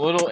little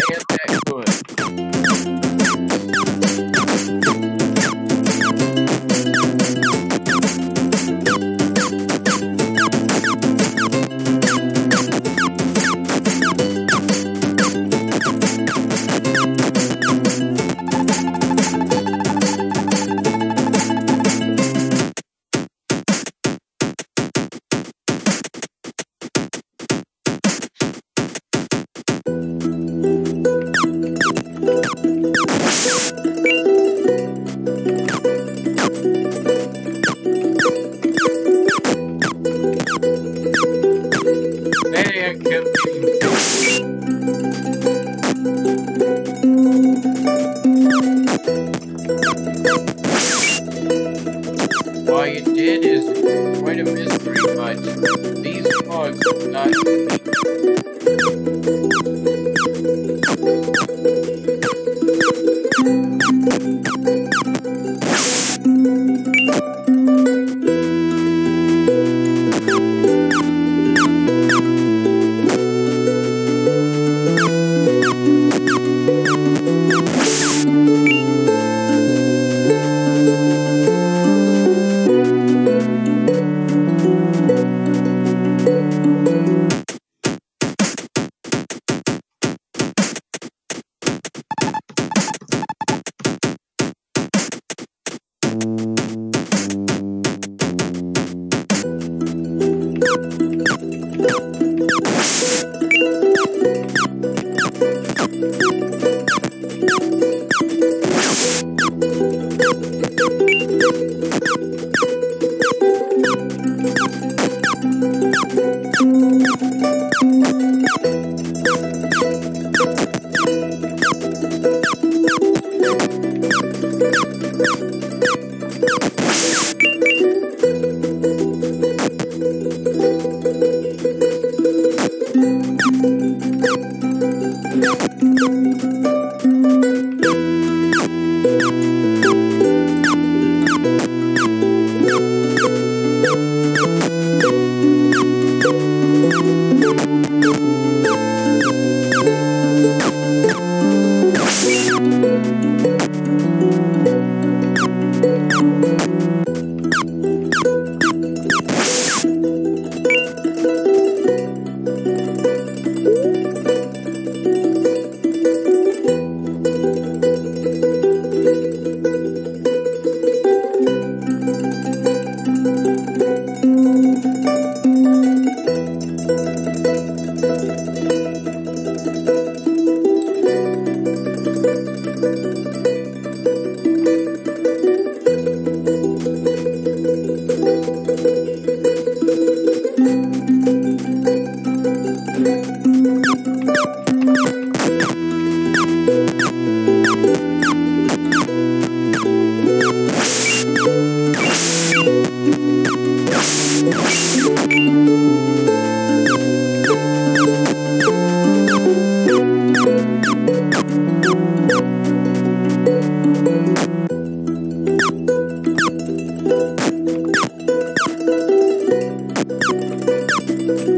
All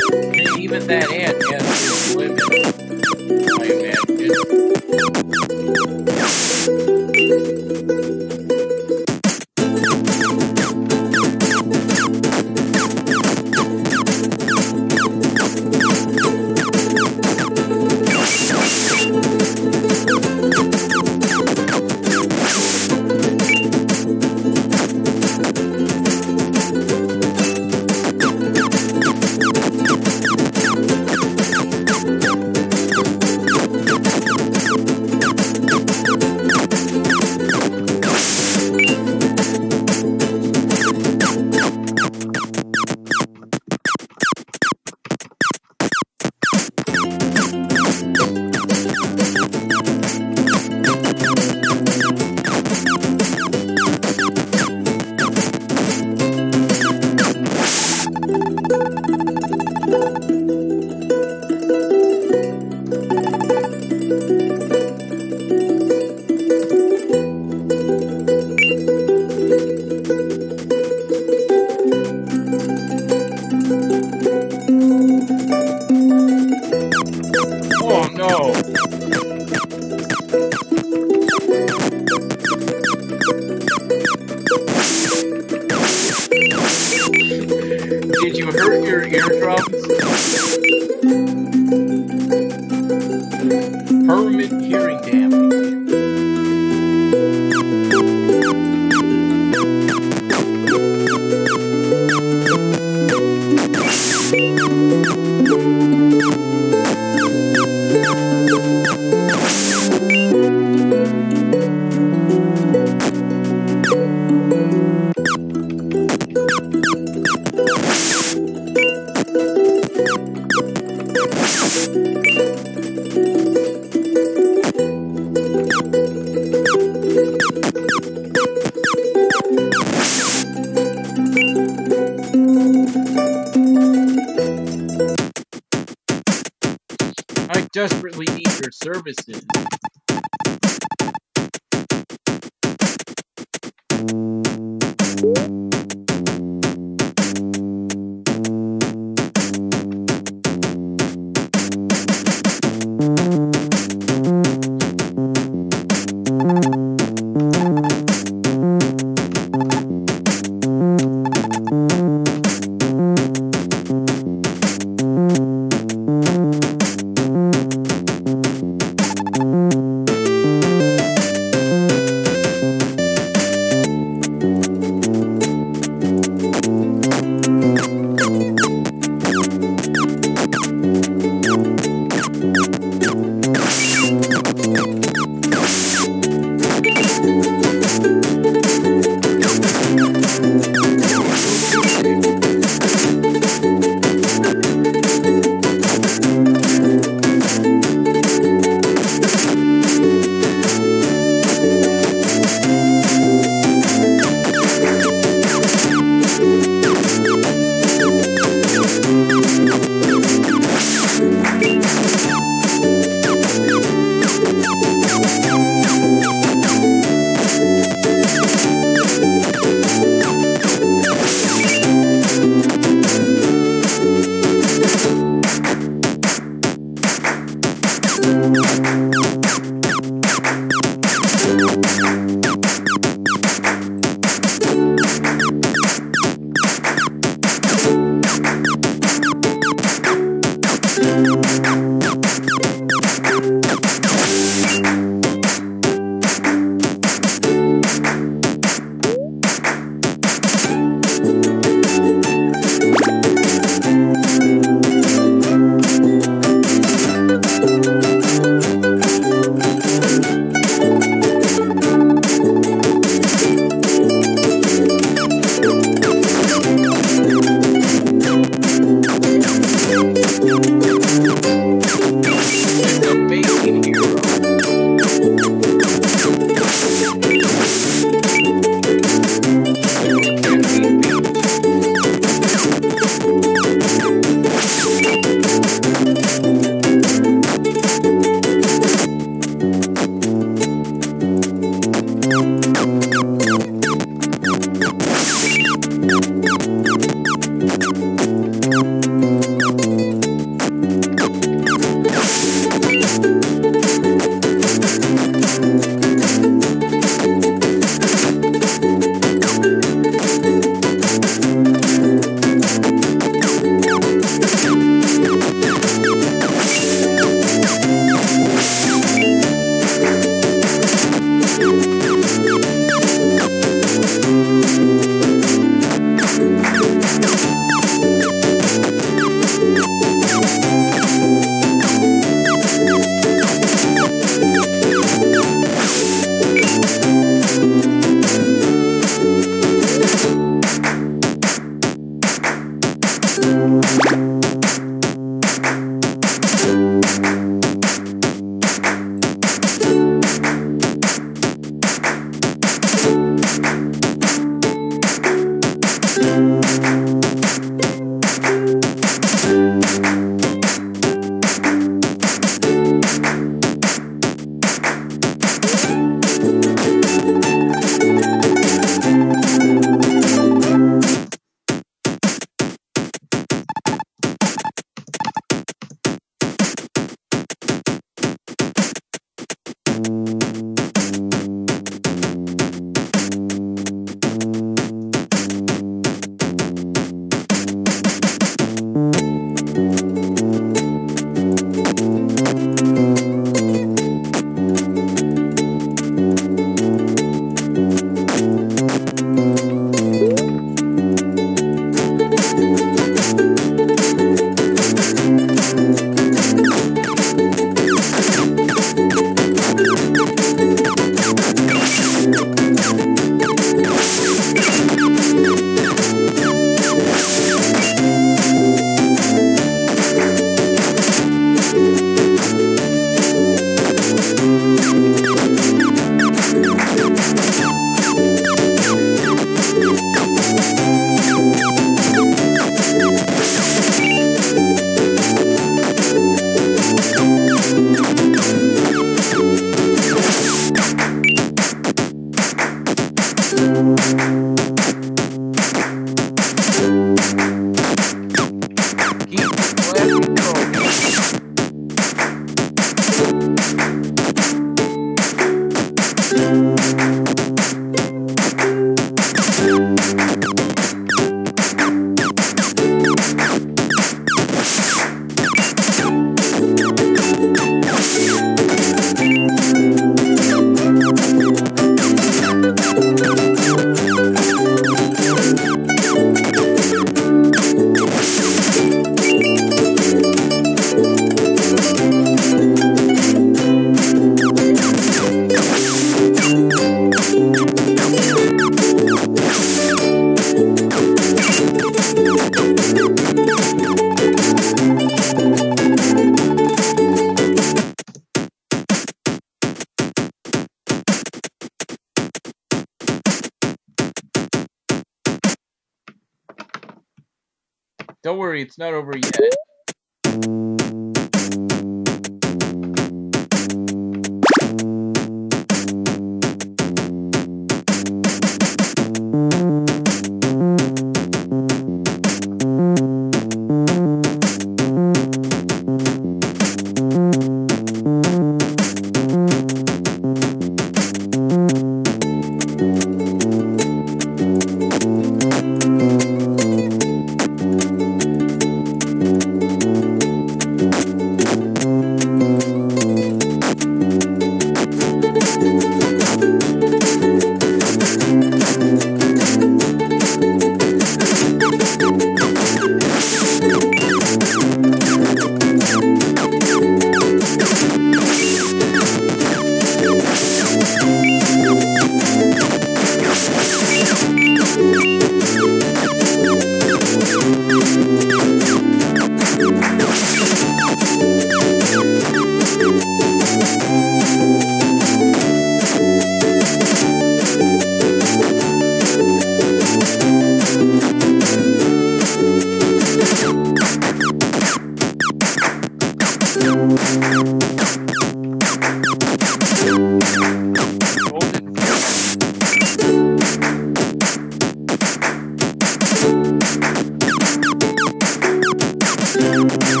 you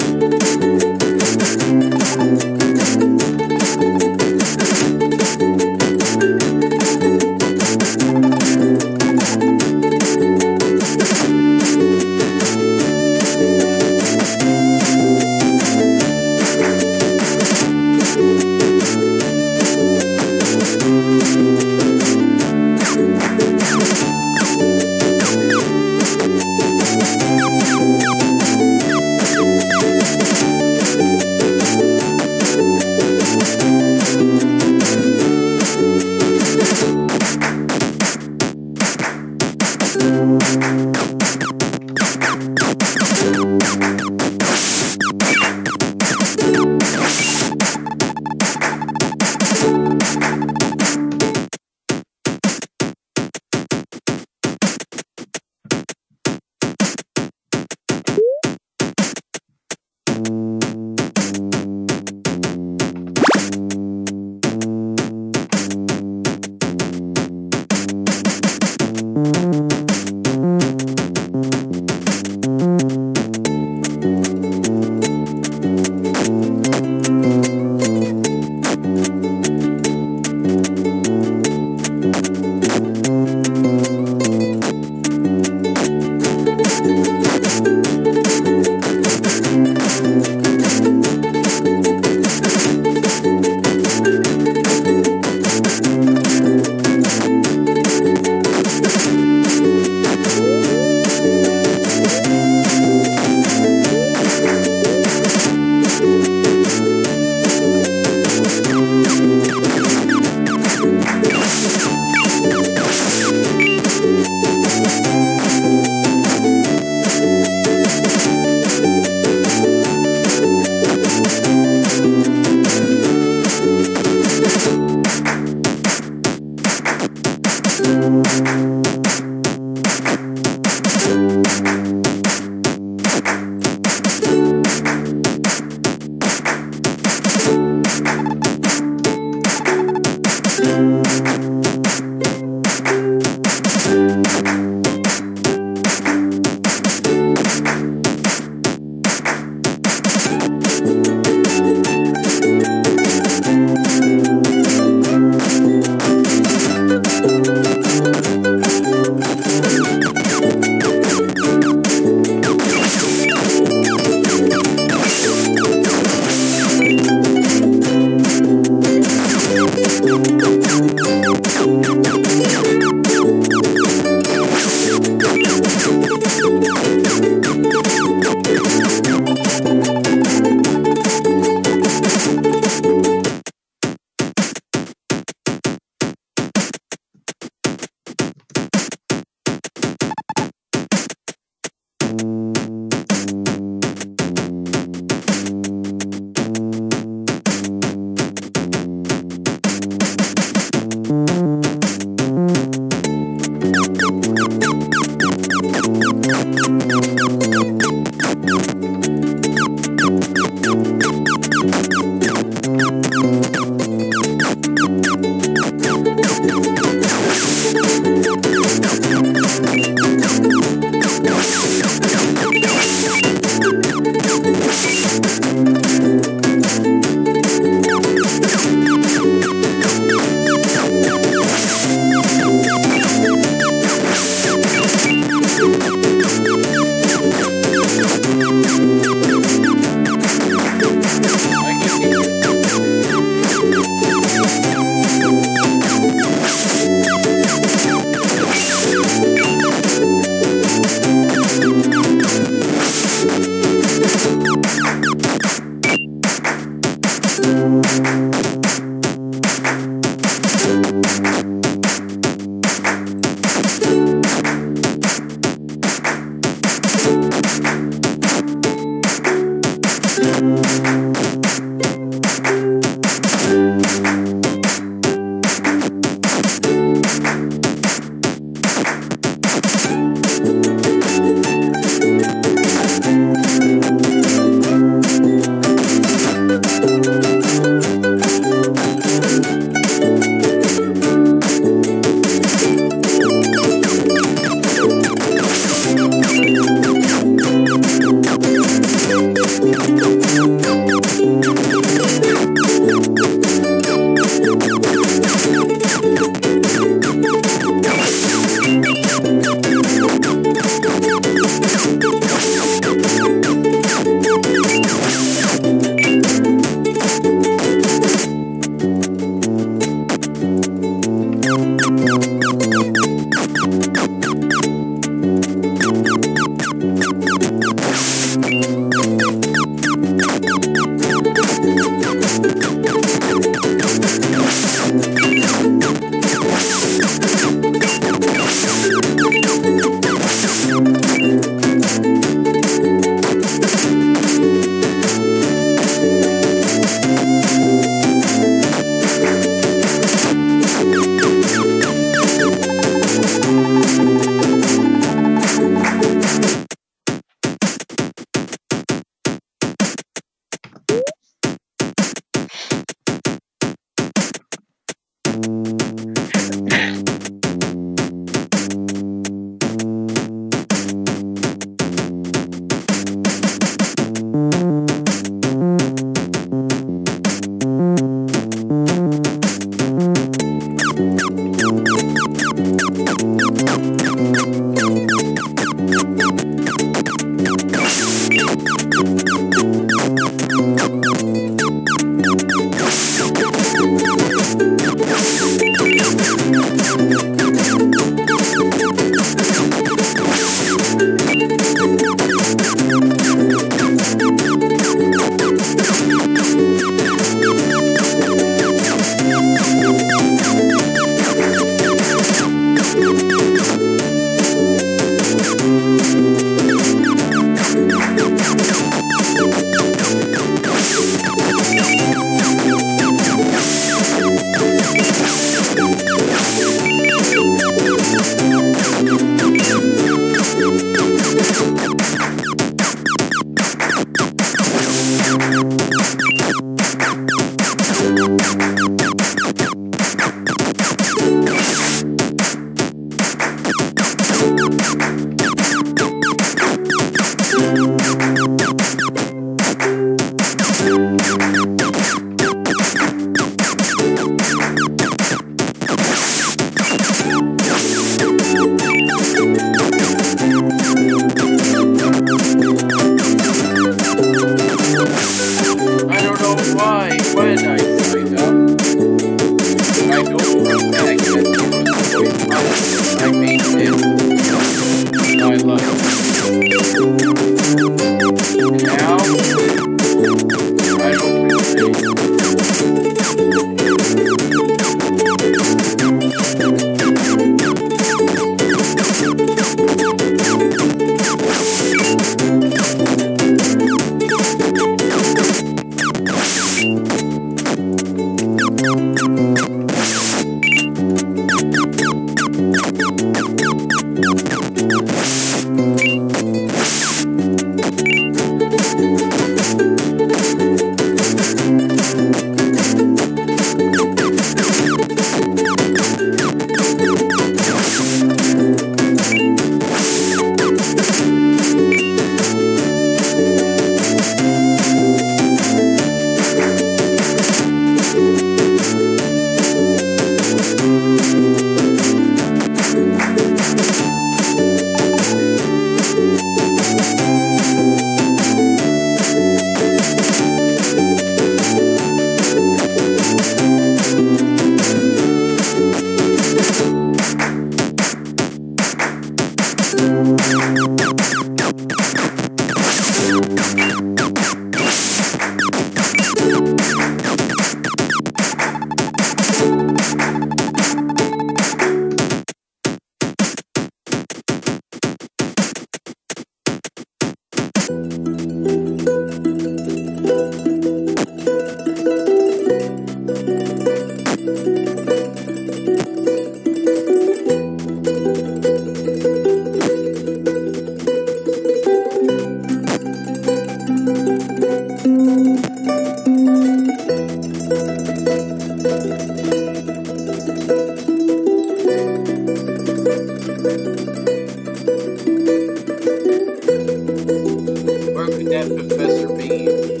that professor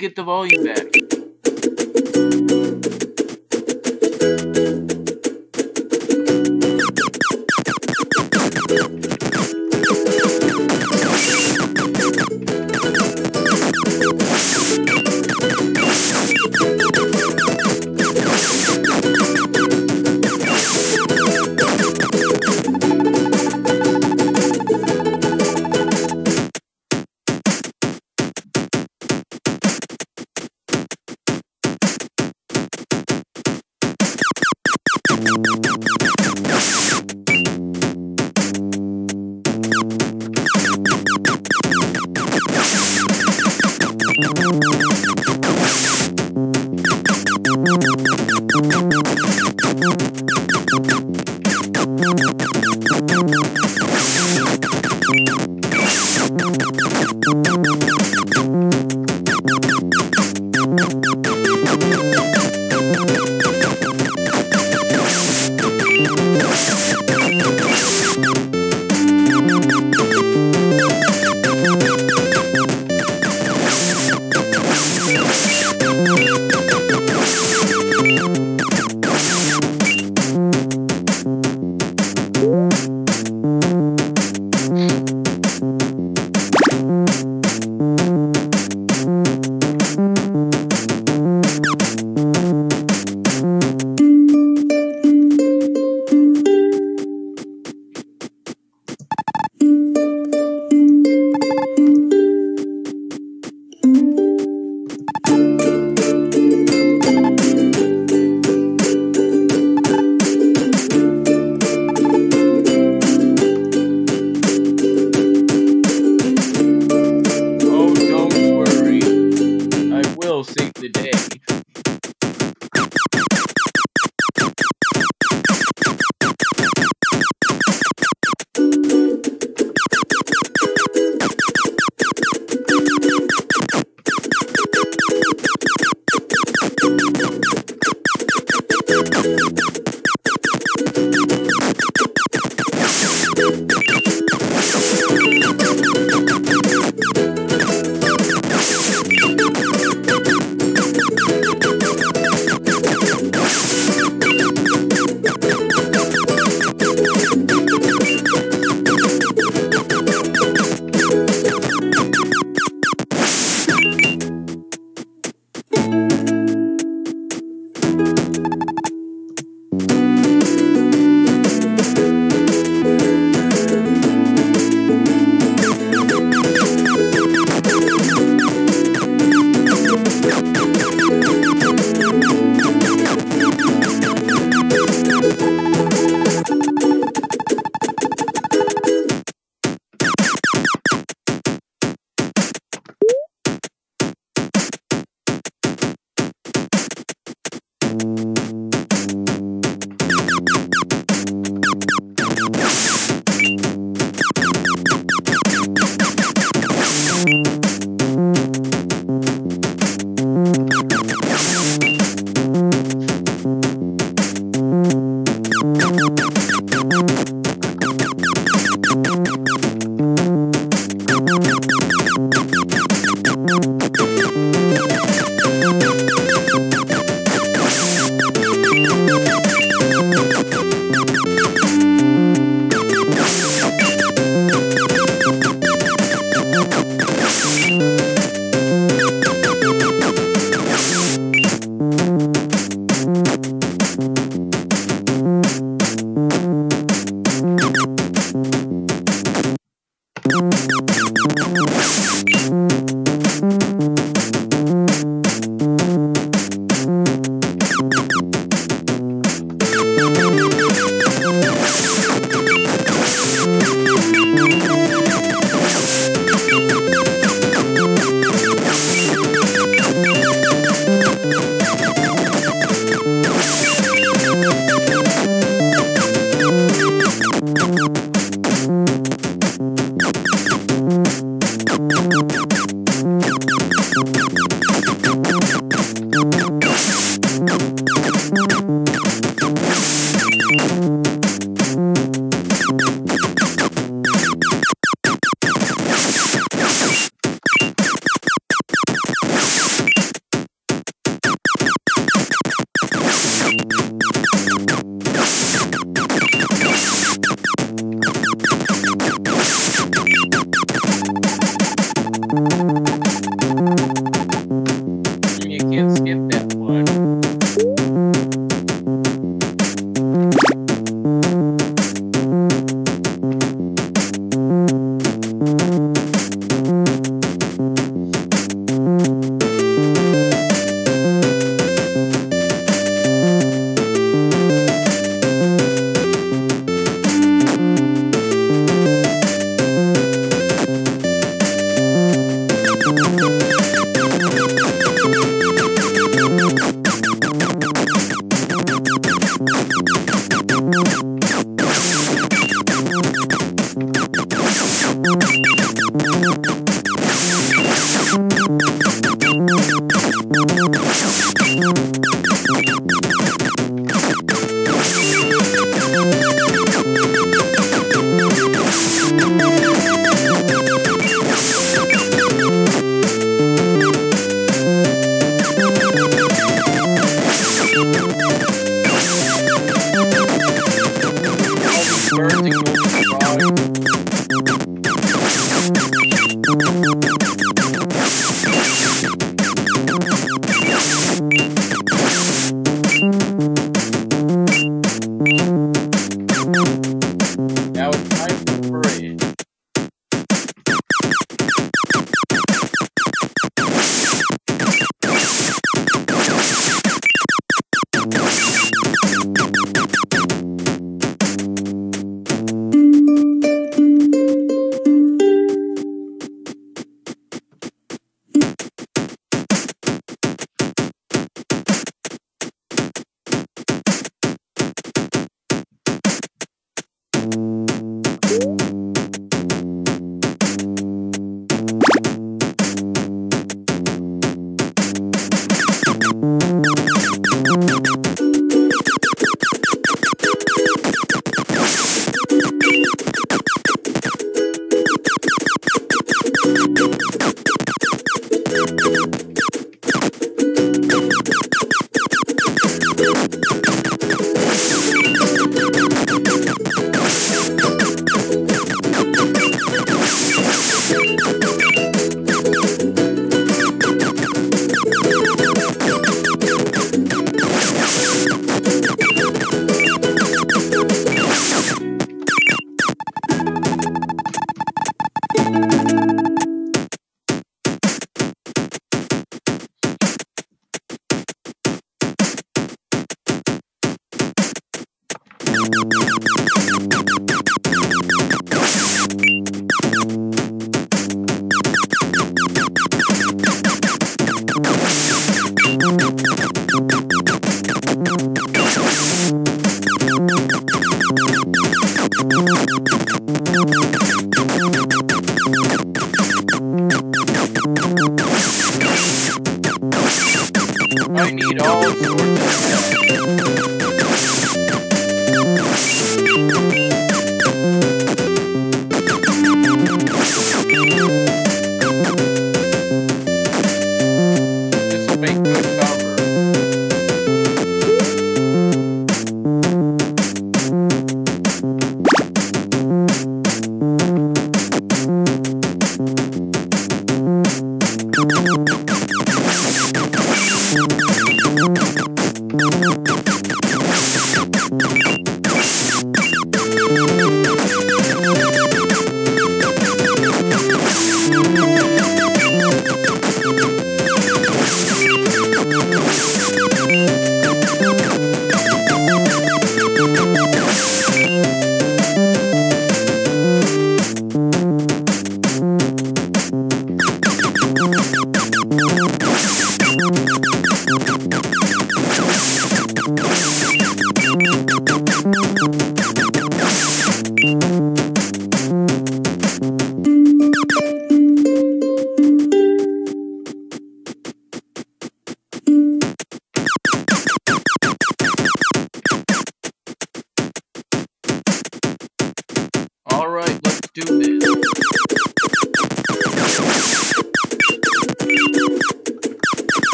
get the volume back?